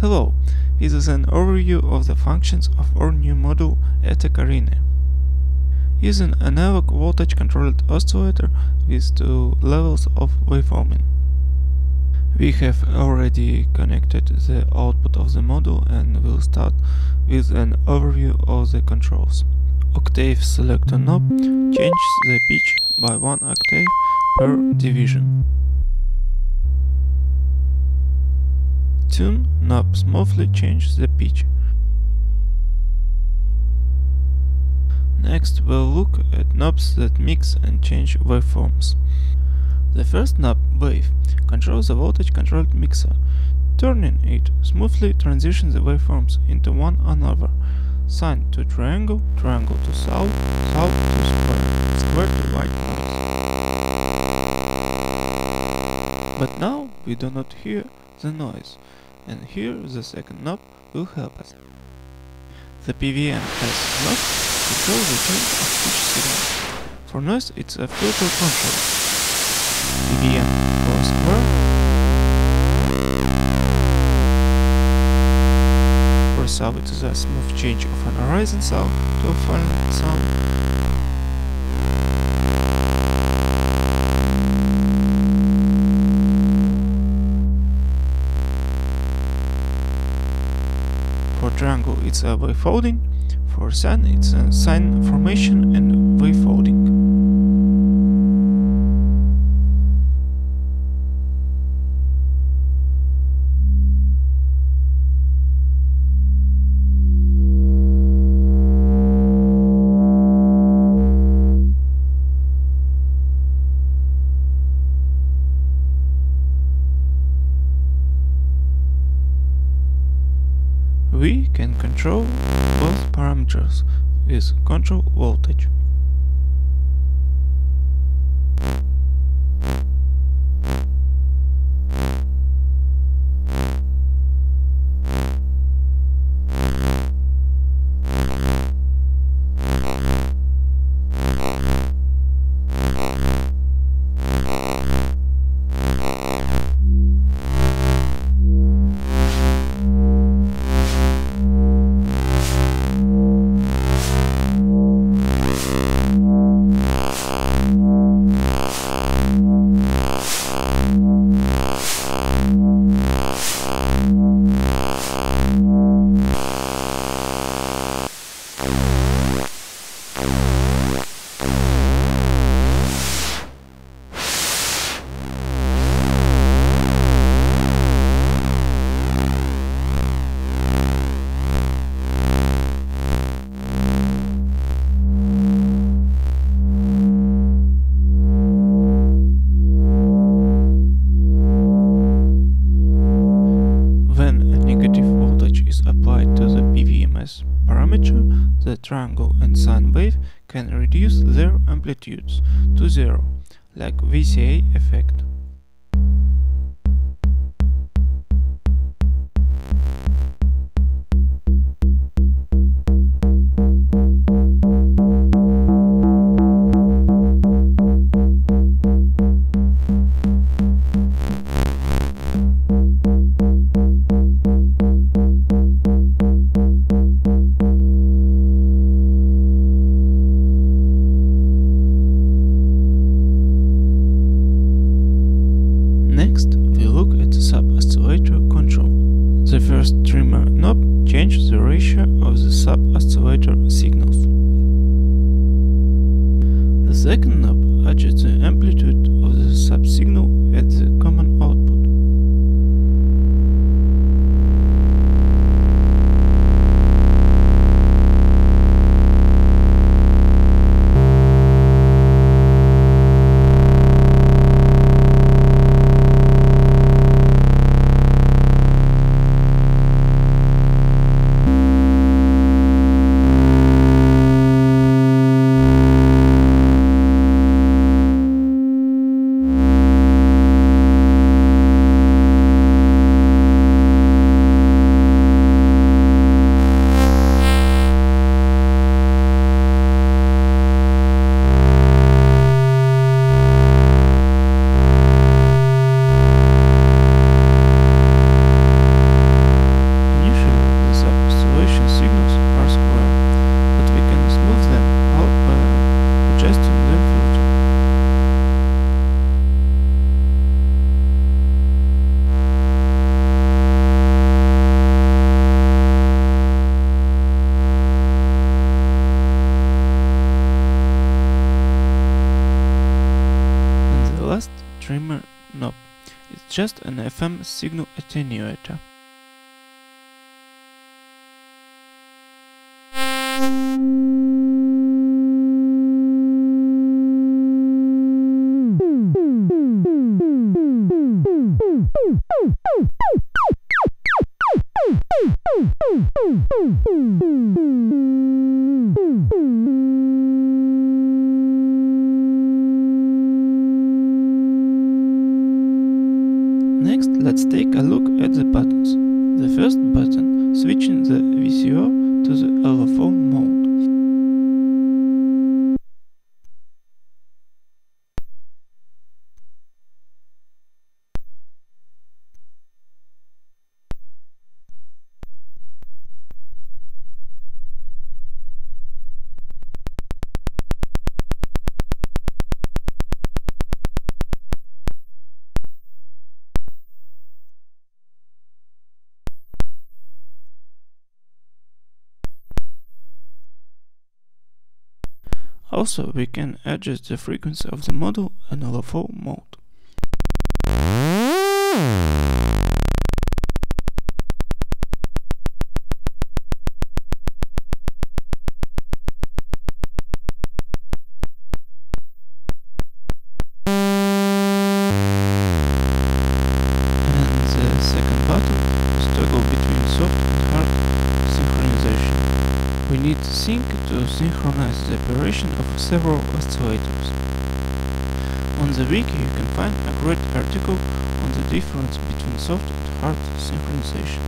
Hello, this is an overview of the functions of our new module Eta Carinae. Using an analog voltage controlled oscillator with two levels of waveforming. We have already connected the output of the module and will start with an overview of the controls. Octave selector knob changes the pitch by one octave per division. Tune knob smoothly changes the pitch. Next we'll look at knobs that mix and change waveforms. The first knob, Wave, controls the voltage controlled mixer. Turning it smoothly transitions the waveforms into one another. Sine to triangle, triangle to south, south to square, square to white noise. But now we do not hear the noise, and here the second knob will help us. The PWM has knob to control the change of pitch signal. For noise it's a filter control. PWM for square. For sound it is a smooth change of an horizon sound to a falling sound. It's uh, a wave folding, for sine it's uh, a sine formation and wave control both parameters with control voltage. Can reduce their amplitudes to zero, like VCA effect. Just an FM signal attenuator. Mm-hmm. Also, we can adjust the frequency of the model in LFO mode. Sync to synchronize the operation of several oscillators. On the wiki you can find a great article on the difference between soft and hard synchronization.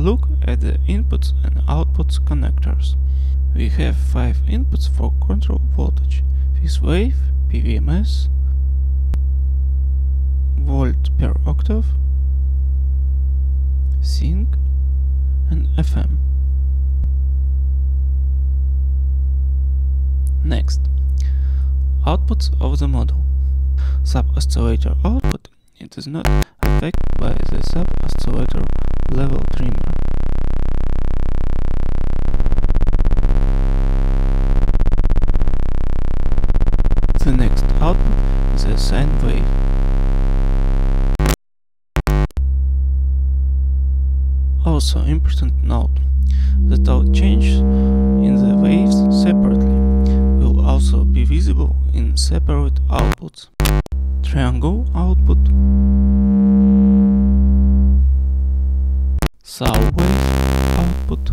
Look at the inputs and outputs connectors. We have 5 inputs for control voltage, This wave, PWMS, volt per octave, sync and FM. Next, outputs of the model. Sub-oscillator output, it is not affected by the sub-oscillator level trimmer. The next output is a sine wave. Also important note that all changes in the waves separately will also be visible in separate outputs. Triangle output wave output.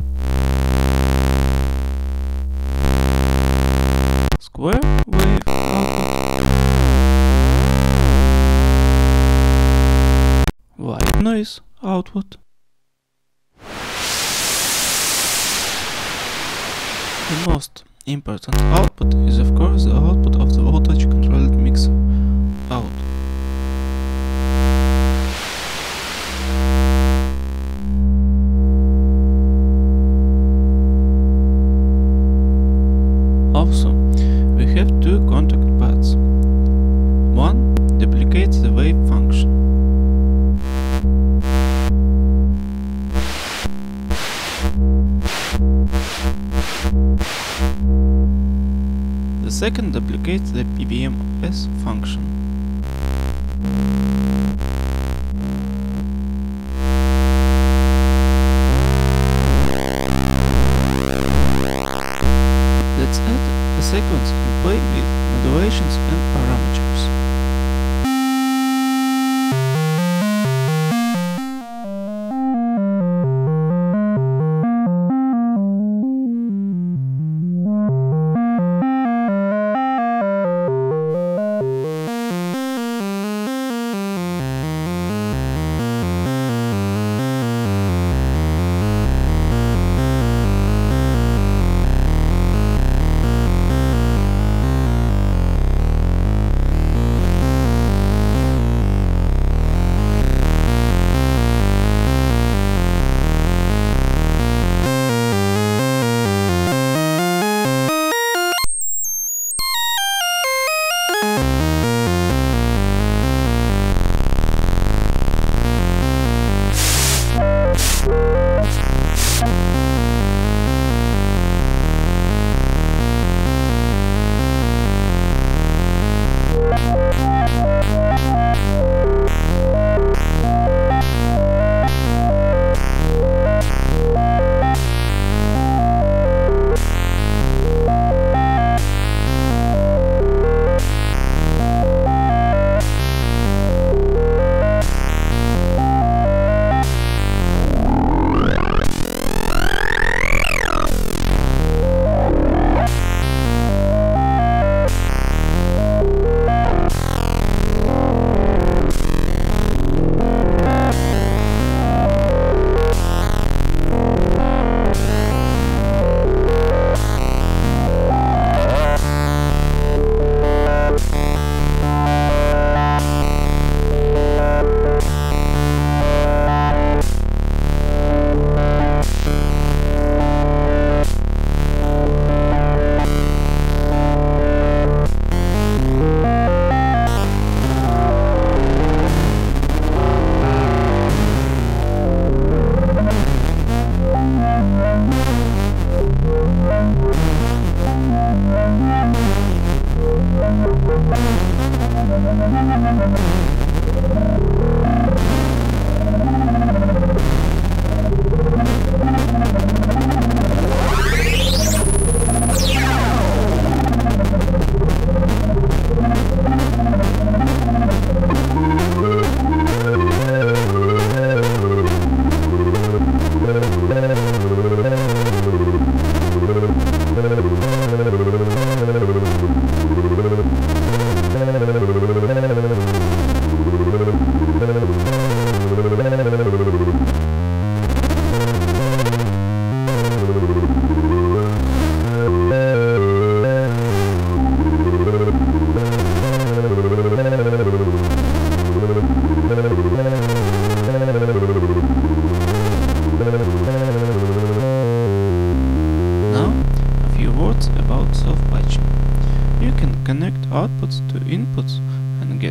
Square wave output. White noise output. The most important output is of course the output of the voltage controlled mixer duplicates the wave function. The second duplicates the PWMS function.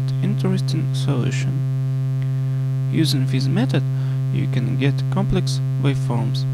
Get interesting solution. Using this method, you can get complex waveforms.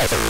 Hey.